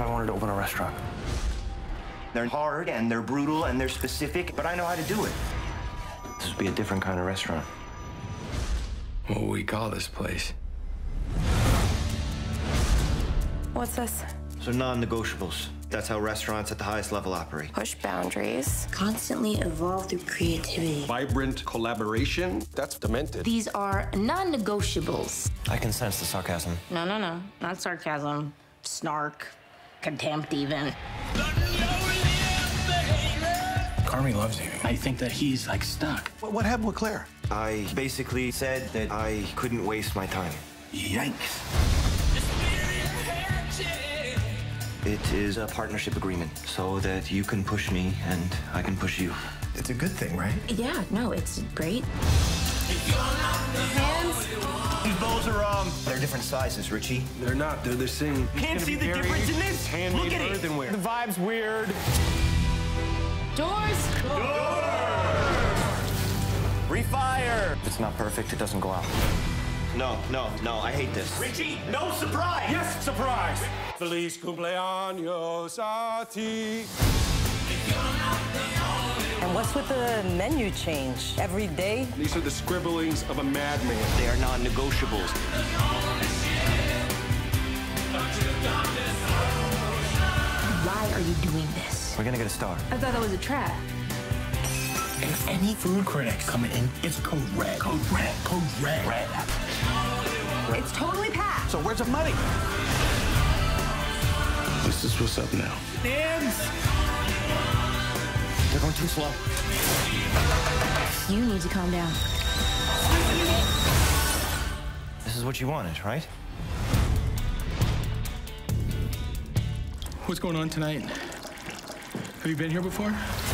if I wanted to open a restaurant? They're hard and they're brutal and they're specific, but I know how to do it. This would be a different kind of restaurant. What will we call this place? What's this? So non-negotiables. That's how restaurants at the highest level operate. Push boundaries. Constantly evolve through creativity. Vibrant collaboration. That's demented. These are non negotiables. I can sense the sarcasm. No, no, no. Not sarcasm. Snark. Contempt, even. Carmy loves you. I think that he's like stuck. What, what happened with Claire? I basically said that I couldn't waste my time. Yikes. It is a partnership agreement so that you can push me and I can push you. It's a good thing, right? Yeah, no, it's great. Hands. These bowls are, wrong. they're different sizes, Richie. They're not. They're the same. Can't see the difference very? Handmade Look at it. earthenware. The vibe's weird. Doors. Refire! If it's not perfect, it doesn't go out. No, no, no, I hate this. Richie, no surprise! Yes, surprise! Feliz cumpleaños a ti. And what's with the menu change? Every day? These are the scribblings of a madman. They are non-negotiables. Doing this? We're gonna get a star. I thought that was a trap. If any food critics coming in, it's code red. Code red. Code red. Red. It's totally packed. So where's the money? This is what's up now. Hands. They're going too slow. You need to calm down. This is what you wanted, right? What's going on tonight? Have you been here before?